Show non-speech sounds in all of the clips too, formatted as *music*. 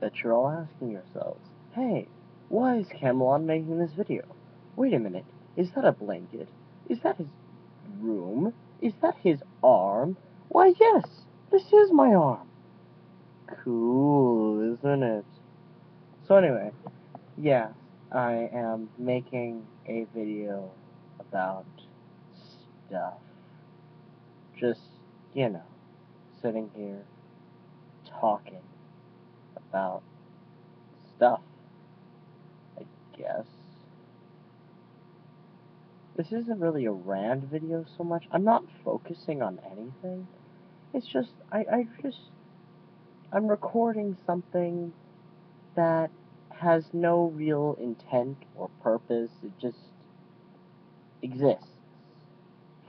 bet you're all asking yourselves, hey, why is Camolot making this video? Wait a minute, is that a blanket? Is that his room? Is that his arm? Why, yes, this is my arm. Cool, isn't it? So anyway, yeah, I am making a video about stuff. Just, you know, sitting here talking about stuff, I guess. This isn't really a rand video so much. I'm not focusing on anything. It's just, I, I just, I'm recording something that has no real intent or purpose. It just exists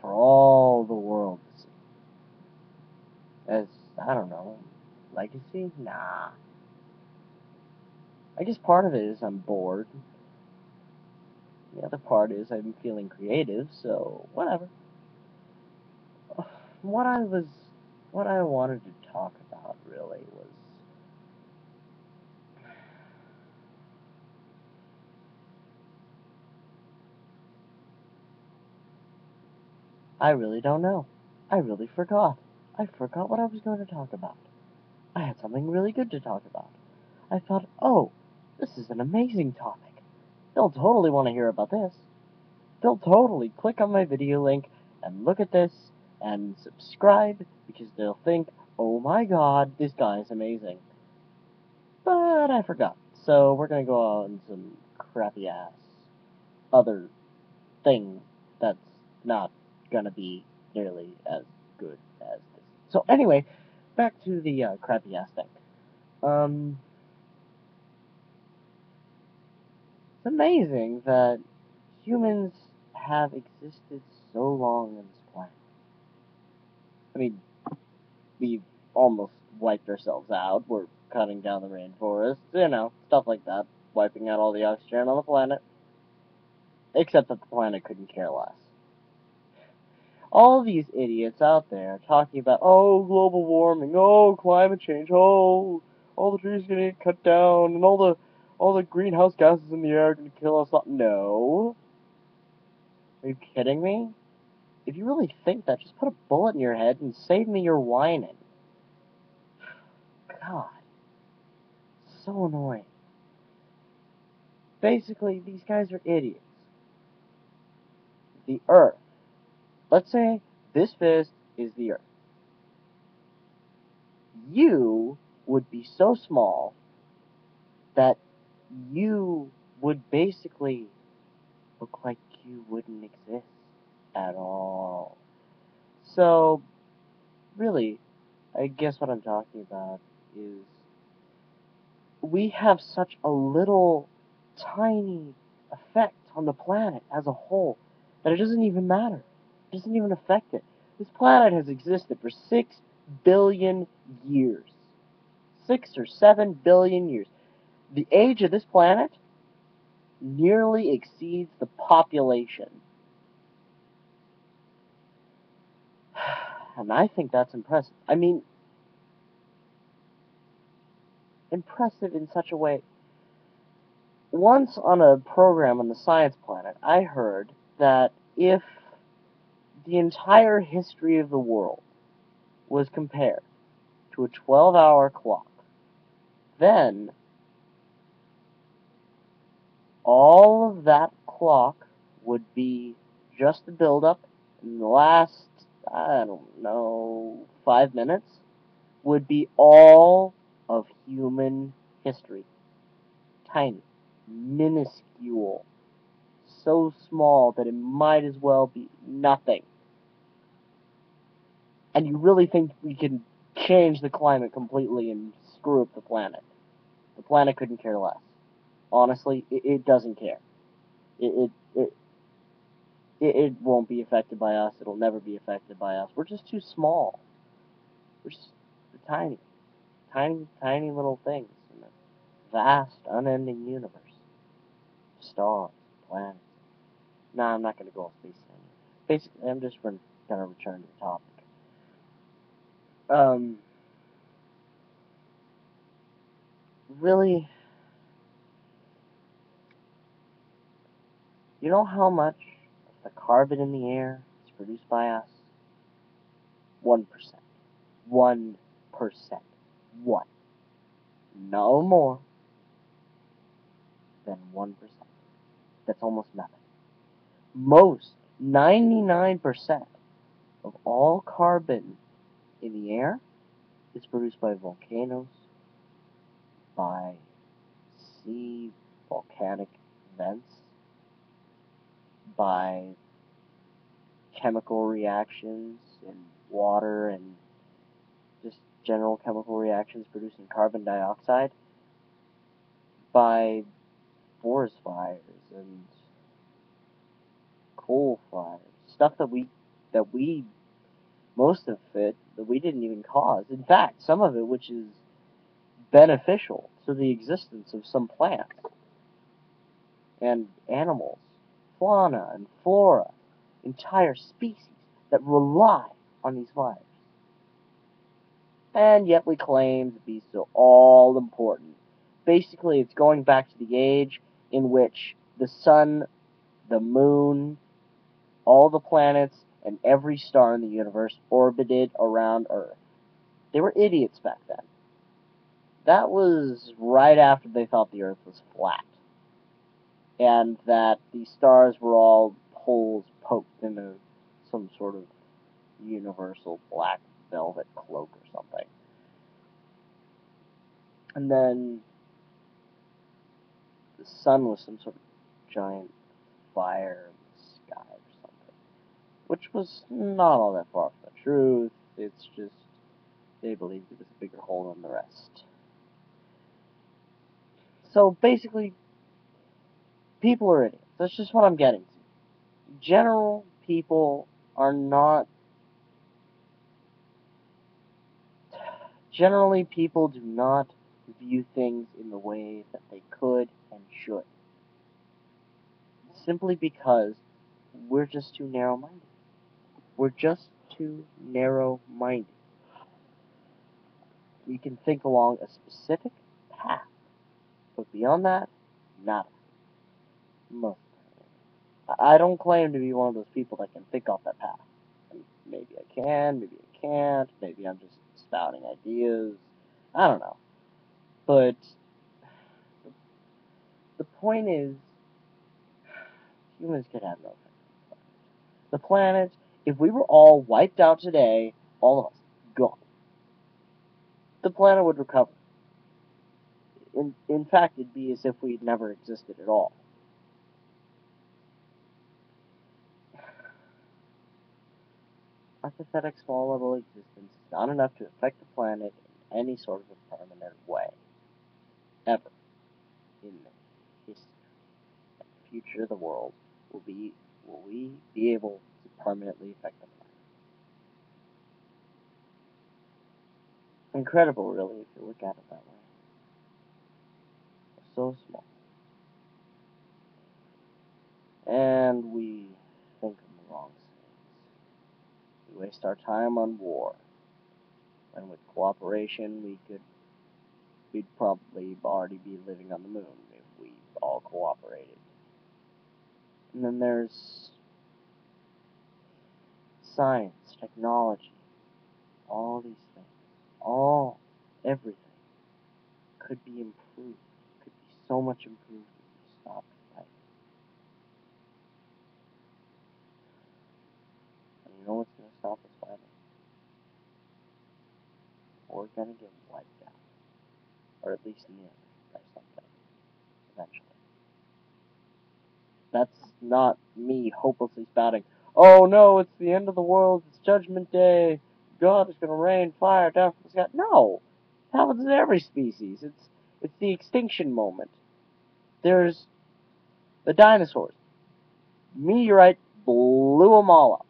for all the world to see. As, I don't know, legacy? Nah. I guess part of it is I'm bored. The other part is I'm feeling creative, so whatever. *sighs* What I was, what I wanted to talk about really was I really don't know. I really forgot. I forgot what I was going to talk about. I had something really good to talk about. I thought, oh, this is an amazing topic. They'll totally want to hear about this. They'll totally click on my video link and look at this and subscribe because they'll think, oh my god, this guy is amazing. But I forgot. So we're going to go on some crappy ass other thing that's not gonna be nearly as good as this. So anyway, back to the uh, crappy ass thing. Um, it's amazing that humans have existed so long on this planet. I mean, we've almost wiped ourselves out. We're cutting down the rainforest, you know, stuff like that. Wiping out all the oxygen on the planet. Except that the planet couldn't care less all these idiots out there talking about, oh, global warming, oh, climate change, oh, all the trees are to get cut down, and all the all the greenhouse gases in the air are going to kill us. No. Are you kidding me? If you really think that, just put a bullet in your head and save me your whining. God. So annoying. Basically, these guys are idiots. The Earth Let's say this fist is the Earth. You would be so small that you would basically look like you wouldn't exist at all. So, really, I guess what I'm talking about is we have such a little tiny effect on the planet as a whole that it doesn't even matter It doesn't even affect it. This planet has existed for six billion years. Six or seven billion years. The age of this planet nearly exceeds the population. *sighs* And I think that's impressive. I mean, impressive in such a way. Once on a program on the Science Planet, I heard that if the entire history of the world was compared to a 12 hour clock, then all of that clock would be just the build-up, and the last, I don't know, five minutes would be all of human history. Tiny, minuscule, so small that it might as well be nothing and you really think we can change the climate completely and screw up the planet. The planet couldn't care less. Honestly, it, it doesn't care. It, it, it, it won't be affected by us. It'll never be affected by us. We're just too small. We're just tiny, tiny, tiny little things in this vast, unending universe. Stars, planets. Nah, I'm not going to go off space Basically, I'm just to return to the topic. Um, really, you know how much of the carbon in the air is produced by us? 1%. 1%. 1. No more than 1%. That's almost nothing. Most, 99% of all carbon in the air is produced by volcanoes, by sea volcanic by chemical reactions in water and just general chemical reactions producing carbon dioxide, by forest fires and coal fires, stuff that we that we most of it that we didn't even cause. In fact, some of it which is beneficial to the existence of some plants and animals, fauna and flora, entire species that rely on these fires. And yet we claim to be so all important. Basically, it's going back to the age in which the sun, the moon, all the planets, and every star in the universe orbited around Earth. They were idiots back then. That was right after they thought the Earth was flat. And that the stars were all holes poked into some sort of universal black velvet cloak or something. And then the sun was some sort of giant fire in the sky or something. Which was not all that far from the truth. It's just they believed it was a bigger hole than the rest. So basically, people are idiots. That's just what I'm getting to. General people are not. Generally, people do not view things in the way that they could and should. Simply because we're just too narrow minded. We're just too narrow minded. We can think along a specific path, but beyond that, nada. Most. I don't claim to be one of those people that can think off that path. Maybe I can, maybe I can't, maybe I'm just spouting ideas. I don't know. But the point is, humans could have no The planet, if we were all wiped out today, all of us, gone. The planet would recover. In, in fact, it'd be as if we'd never existed at all. Our pathetic small level existence is not enough to affect the planet in any sort of a permanent way. Ever. In the history and future of the world will be will we be able to permanently affect the planet. Incredible really if you look at it that way. so small. And we think of the wrong things. We waste our time on war. And with cooperation we could we'd probably already be living on the moon if we all cooperated. And then there's science, technology, all these things, all, everything could be improved, could be so much improved if we stopped fighting. And you know what's to stop? We're to get wiped out or at least near by something, eventually. That's not me hopelessly spouting, oh no, it's the end of the world, it's Judgment Day, God is going to rain fire down from the sky. No! It happens in every species. It's, it's the extinction moment. There's the dinosaurs. Meteorite blew them all up.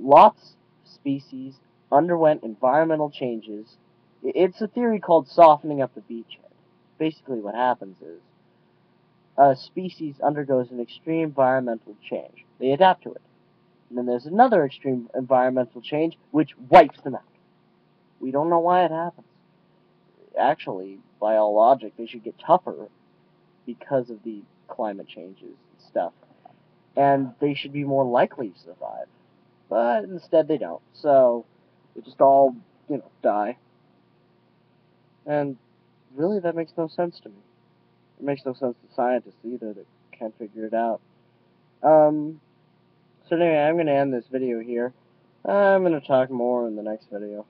Lots of species underwent environmental changes it's a theory called softening up the beachhead. Basically, what happens is a species undergoes an extreme environmental change. They adapt to it. And then there's another extreme environmental change which wipes them out. We don't know why it happens. actually, by all logic, they should get tougher because of the climate changes and stuff. And they should be more likely to survive. But instead they don't. So they just all, you know, die. And really that makes no sense to me. It makes no sense to scientists either that can't figure it out. Um, so anyway, I'm going to end this video here. I'm going to talk more in the next video.